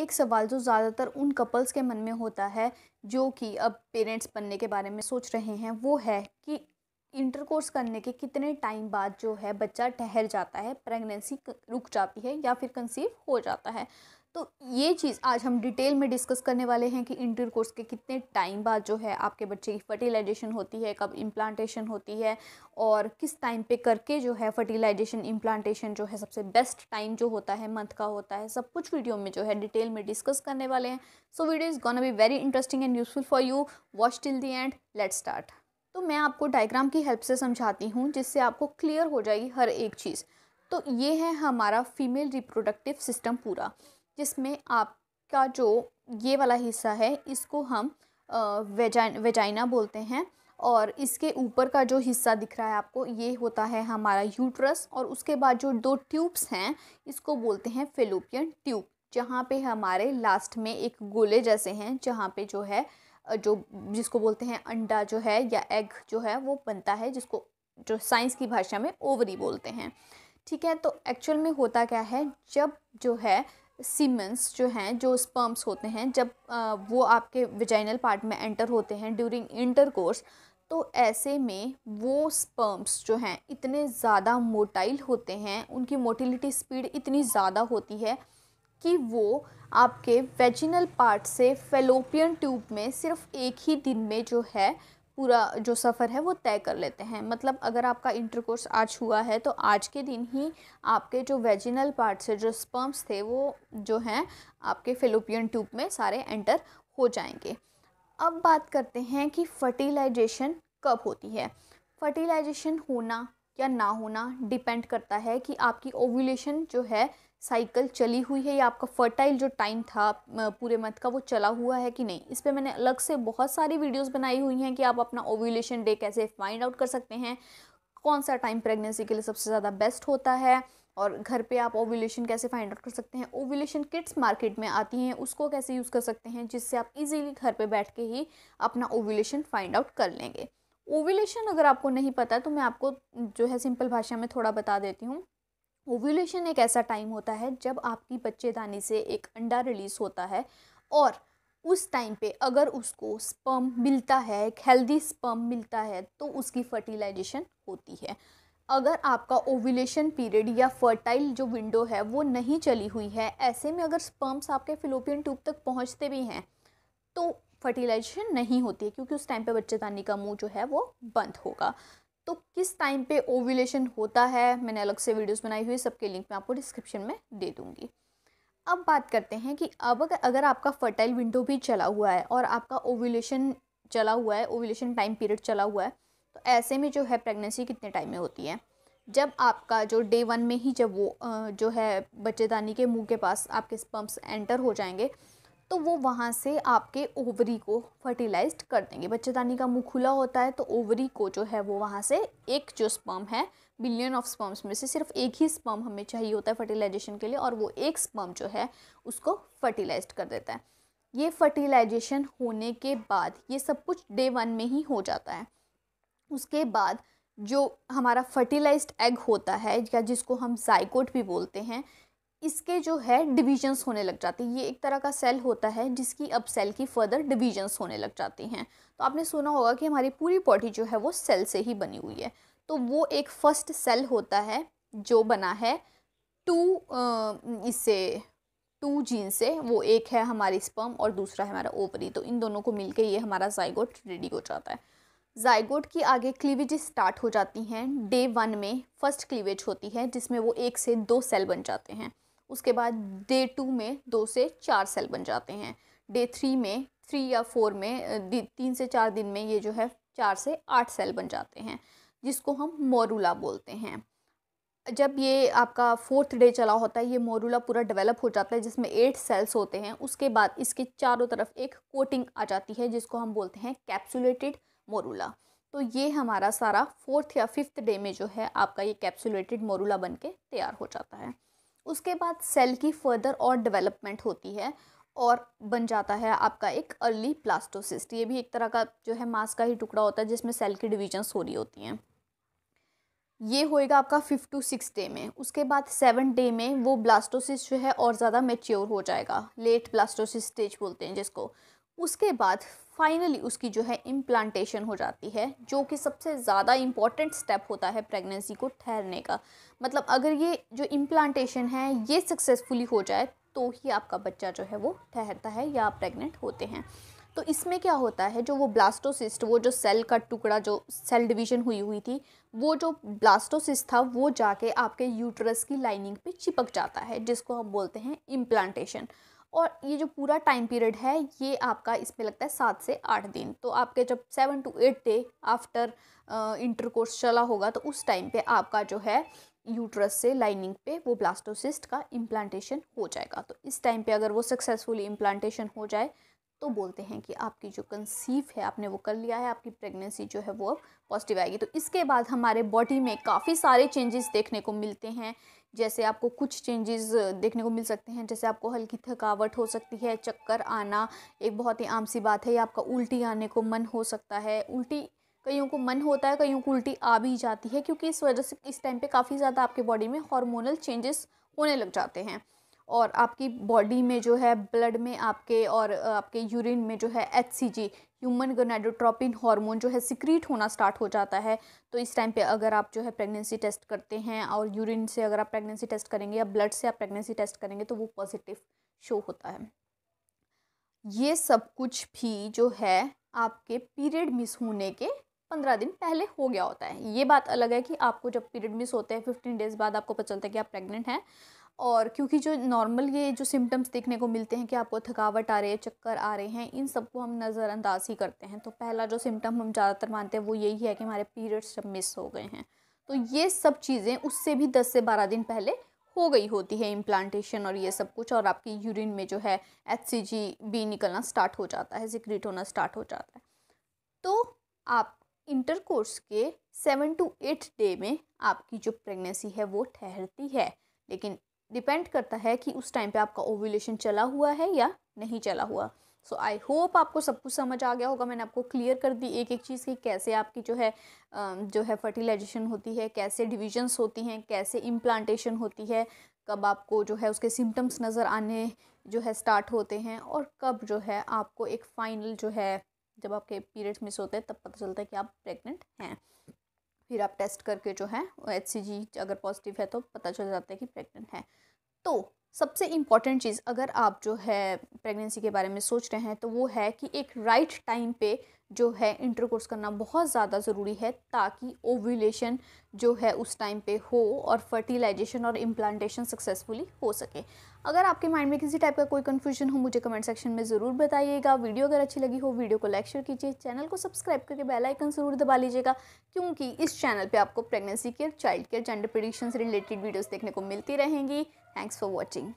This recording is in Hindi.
एक सवाल जो ज़्यादातर उन कपल्स के मन में होता है, जो कि अब पेरेंट्स बनने के बारे में सोच रहे हैं, वो है कि इंटरकोर्स करने के कितने टाइम बाद जो है बच्चा ठहर जाता है प्रेगनेंसी रुक जाती है या फिर कंसीव हो जाता है। तो ये चीज़ आज हम डिटेल में डिस्कस करने वाले हैं कि इंटर कोर्स के कितने टाइम बाद जो है आपके बच्चे की फर्टिलाइजेशन होती है, कब इम्प्लांटेशन होती है और किस टाइम पे करके जो है फर्टिलाइजेशन इम्प्लांटेशन जो है सबसे बेस्ट टाइम जो होता है मंथ का होता है, सब कुछ वीडियो में जो है डिटेल में डिस्कस करने वाले हैं। So video is gonna be very interesting and useful for you watch till the end let start तो मैं आपको डायग्राम की हेल्प से समझाती हूँ, जिससे आपको क्लियर हो जाएगी हर एक चीज़। तो ये है हमारा फीमेल रिप्रोडक्टिव सिस्टम पूरा। जिसमें आपका जो ये वाला हिस्सा है, इसको हम वेजाइन, वेजाइना बोलते हैं और इसके ऊपर का जो हिस्सा दिख रहा है आपको, ये होता है हमारा यूट्रस और उसके बाद जो दो ट्यूब्स हैं, इसको बोलते हैं फेलोपियन ट्यूब, जहाँ पे हमारे लास्ट में एक गोले जैसे हैं, जहाँ पे जो है जो जिसको बोलते हैं अंडा जो है या एग जो है, वो बनता है, जिसको जो साइंस की भाषा में ओवरी बोलते हैं। ठीक है तो एक्चुअल में होता क्या है, जब जो है सीमेंस जो हैं जो स्पर्म्स होते हैं जब आ, वो आपके विजाइनल पार्ट में एंटर होते हैं ड्यूरिंग इंटर कोर्स तो ऐसे में वो स्पर्म्स जो हैं इतने ज़्यादा मोटाइल होते हैं उनकी मोटिलिटी स्पीड इतनी ज़्यादा होती है कि वो आपके वेजिनल पार्ट से फेलोपियन ट्यूब में सिर्फ़ एक ही दिन में जो है पूरा जो सफ़र है वो तय कर लेते हैं। मतलब अगर आपका इंटरकोर्स आज हुआ है तो आज के दिन ही आपके जो वेजिनल पार्ट से जो स्पर्म्स थे, वो जो हैं, आपके फिलोपियन ट्यूब में सारे एंटर हो जाएँगे। अब बात करते हैं कि फर्टिलाइजेशन कब होती है। फर्टिलाइजेशन होना या ना होना डिपेंड करता है कि आपकी ओव्यूलेशन जो है साइकिल चली हुई है या आपका फर्टाइल जो टाइम था पूरे मंथ का, वो चला हुआ है कि नहीं। इस पर मैंने अलग से बहुत सारी वीडियोस बनाई हुई हैं कि आप अपना ओव्यूलेशन डे कैसे फाइंड आउट कर सकते हैं। कौन सा टाइम प्रेगनेंसी के लिए सबसे ज़्यादा बेस्ट होता है और घर पे आप ओव्यूलेशन कैसे फाइंड आउट कर सकते हैं। ओव्यूलेशन किट्स मार्केट में आती हैं, उसको कैसे यूज़ कर सकते हैं, जिससे आप इजीली घर पे बैठ के ही अपना ओव्यूलेशन फाइंड आउट कर लेंगे। ओव्यूलेशन अगर आपको नहीं पता तो मैं आपको जो है सिंपल भाषा में थोड़ा बता देती हूँ। ओव्यूलेशन एक ऐसा टाइम होता है जब आपकी बच्चेदानी से एक अंडा रिलीज़ होता है और उस टाइम पे अगर उसको स्पर्म मिलता है, एक हेल्दी स्पर्म मिलता है तो उसकी फर्टिलाइजेशन होती है। अगर आपका ओव्यूलेशन पीरियड या फर्टाइल जो विंडो है, वो नहीं चली हुई है, ऐसे में अगर स्पर्म्स आपके फिलोपियन ट्यूब तक पहुँचते भी हैं तो फर्टिलाइजेशन नहीं होती है, क्योंकि उस टाइम पे बच्चेदानी का मुँह जो है वो बंद होगा। तो किस टाइम पे ओव्यूलेशन होता है, मैंने अलग से वीडियोस बनाई हुई, सबके लिंक मैं आपको डिस्क्रिप्शन में दे दूँगी। अब बात करते हैं कि अब अगर आपका फर्टाइल विंडो भी चला हुआ है और आपका ओव्यूलेशन चला हुआ है ओव्यूलेशन टाइम पीरियड चला हुआ है तो ऐसे में जो है प्रेगनेंसी कितने टाइम में होती है? जब आपका जो डे वन में ही जब वो जो है बच्चेदानी के मुँह के पास आपके स्पम्प्स एंटर हो जाएँगे तो वो वहाँ से आपके ओवरी को फर्टिलाइज्ड कर देंगे। बच्चेदानी का मुँह खुला होता है तो ओवरी को जो है वो वहाँ से एक जो स्पर्म है बिलियन ऑफ़ स्पर्म्स में से सिर्फ़ एक ही स्पर्म हमें चाहिए होता है फर्टिलाइजेशन के लिए और वो एक स्पर्म जो है उसको फर्टिलाइज कर देता है। ये फर्टिलाइजेशन होने के बाद ये सब कुछ डे वन में ही हो जाता है। उसके बाद जो हमारा फर्टिलाइज्ड एग होता है या जिसको हम जाइकोट भी बोलते हैं इसके जो है डिविजन्स होने लग जाते हैं। ये एक तरह का सेल होता है जिसकी अब सेल की फर्दर डिविजन्स होने लग जाती हैं। तो आपने सुना होगा कि हमारी पूरी बॉडी जो है वो सेल से ही बनी हुई है। तो वो एक फ़र्स्ट सेल होता है जो बना है टू इससे टू जीन से। वो एक है हमारी स्पर्म और दूसरा है हमारा ओवरी। तो इन दोनों को मिलके ये हमारा जाइगोट रेडी हो जाता है। जाइगोट की आगे क्लीवेज स्टार्ट हो जाती हैं। डे वन में फ़र्स्ट क्लीवेज होती है जिसमें वो एक से दो सेल बन जाते हैं। उसके बाद डे टू में दो से चार सेल बन जाते हैं। डे थ्री में थ्री या फोर में तीन से चार दिन में ये जो है चार से आठ सेल बन जाते हैं, जिसको हम मोरूला बोलते हैं। जब ये आपका फोर्थ डे चला होता है, ये मोरूला पूरा डेवलप हो जाता है, जिसमें एट सेल्स होते हैं, उसके बाद इसके चारों तरफ़ एक कोटिंग आ जाती है, जिसको हम बोलते हैं कैप्सुलेटेड मोरूला तो ये हमारा सारा फोर्थ या फिफ्थ डे में जो है आपका ये कैप्सुलेटेड मोरूला बन के तैयार हो जाता है। उसके बाद सेल की फर्दर और डेवलपमेंट होती है और बन जाता है आपका एक अर्ली प्लास्टोसिस्ट ये भी एक तरह का जो है मांस का ही टुकड़ा होता है जिसमें सेल की डिविजन्स हो रही होती हैं। ये होएगा आपका फिफ्थ टू सिक्स डे में। उसके बाद सेवन डे में वो ब्लास्टोसिस जो है और ज़्यादा मेच्योर हो जाएगा। लेट ब्लास्टोसिस स्टेज बोलते हैं जिसको। उसके बाद फाइनली उसकी जो है इम्प्लांटेशन हो जाती है, जो कि सबसे ज़्यादा इंपॉर्टेंट स्टेप होता है प्रेगनेंसी को ठहरने का। मतलब अगर ये जो इम्प्लांटेशन है, ये सक्सेसफुली हो जाए तो ही आपका बच्चा जो है वो ठहरता है या आप प्रेग्नेंट होते हैं। तो इसमें क्या होता है, जो वो ब्लास्टोसिस्ट वो जो सेल का टुकड़ा, जो सेल डिवीज़न हुई हुई थी, वो जो ब्लास्टोसिस्ट था, वो जाके आपके यूट्रस की लाइनिंग पे चिपक जाता है, जिसको हम बोलते हैं इम्प्लांटेशन और ये जो पूरा टाइम पीरियड है, ये आपका इसमें लगता है सात से आठ दिन। तो आपके जब seven to eight day after intercourse चला होगा तो उस टाइम पे आपका जो है यूट्रस से लाइनिंग पे वो ब्लास्टोसिस्ट का इम्प्लांटेशन हो जाएगा। तो इस टाइम पे अगर वो सक्सेसफुली इम्प्लांटेशन हो जाए तो बोलते हैं कि आपकी जो कंसीव है, आपने वो कर लिया है, आपकी प्रेगनेंसी जो है वो अब पॉजिटिव आएगी। तो इसके बाद हमारे बॉडी में काफ़ी सारे चेंजेस देखने को मिलते हैं। जैसे आपको कुछ चेंजेस देखने को मिल सकते हैं, जैसे आपको हल्की थकावट हो सकती है, चक्कर आना, एक बहुत ही आम सी बात है, या आपका उल्टी आने को मन हो सकता है। उल्टी, कईयों को मन होता है, कईयों को उल्टी आ भी जाती है, क्योंकि इस वजह से इस टाइम पे काफ़ी ज़्यादा आपके बॉडी में हार्मोनल चेंजेस होने लग जाते हैं। और आपकी बॉडी में जो है ब्लड में आपके और आपके यूरिन में जो है H C G human gonadotropin hormone जो है सिक्रीट होना स्टार्ट हो जाता है। तो इस टाइम पे अगर आप जो है प्रेगनेंसी टेस्ट करते हैं और यूरिन से अगर आप प्रेगनेंसी टेस्ट करेंगे या ब्लड से आप प्रेगनेंसी टेस्ट करेंगे तो वो पॉजिटिव शो होता है। ये सब कुछ भी जो है आपके पीरियड मिस होने के पंद्रह दिन पहले हो गया होता है। ये बात अलग है कि आपको जब पीरियड मिस होते हैं फिफ्टीन डेज़ बाद आपको पता चलता है कि आप प्रेग्नेंट हैं। और क्योंकि जो नॉर्मल ये जो सिम्टम्स देखने को मिलते हैं कि आपको थकावट आ रही है, चक्कर आ रहे हैं, इन सबको हम नज़रअंदाज ही करते हैं। तो पहला जो सिम्टम हम ज़्यादातर मानते हैं वो यही है कि हमारे पीरियड्स जब मिस हो गए हैं। तो ये सब चीज़ें उससे भी दस से बारह दिन पहले हो गई होती है इम्प्लांटेशन और ये सब कुछ, और आपकी यूरिन में जो है एच भी निकलना स्टार्ट हो जाता है सिक्रीट होना स्टार्ट हो जाता है। तो आप इंटरकोर्स के सेवन टू एट डे में आपकी जो प्रेगनेंसी है वो ठहरती है, लेकिन डिपेंड करता है कि उस टाइम पे आपका ओव्यूलेशन चला हुआ है या नहीं चला हुआ। सो आई होप आपको सब कुछ समझ आ गया होगा। मैंने आपको क्लियर कर दी एक एक चीज़ की, कैसे आपकी जो है जो है फर्टिलाइजेशन होती है, कैसे डिविजन्स होती हैं, कैसे इम्प्लांटेशन होती है, कब आपको जो है उसके सिम्टम्स नज़र आने जो है स्टार्ट होते हैं और कब जो है आपको एक फाइनल जो है, जब आपके पीरियड्स मिस होते हैं, तब पता चलता है कि आप प्रेग्नेंट हैं। फिर आप टेस्ट करके जो है एचसीजी अगर पॉजिटिव है तो पता चल जाता है कि प्रेग्नेंट है। तो सबसे इंपॉर्टेंट चीज़ अगर आप जो है प्रेगनेंसी के बारे में सोच रहे हैं तो वो है कि एक राइट टाइम पे जो है इंटरकोर्स करना बहुत ज़्यादा ज़रूरी है ताकि ओव्यूलेशन जो है उस टाइम पे हो और फर्टिलाइजेशन और इम्प्लांटेशन सक्सेसफुली हो सके। अगर आपके माइंड में किसी टाइप का कोई कन्फ्यूज़न हो, मुझे कमेंट सेक्शन में ज़रूर बताइएगा। वीडियो अगर अच्छी लगी हो वीडियो को लाइक शेयर कीजिए। चैनल को सब्सक्राइब करके बेल आइकन ज़रूर दबा लीजिएगा, क्योंकि इस चैनल पर आपको pregnancy care child care gender prediction related videos देखने को मिलती रहेंगी। Thanks for watching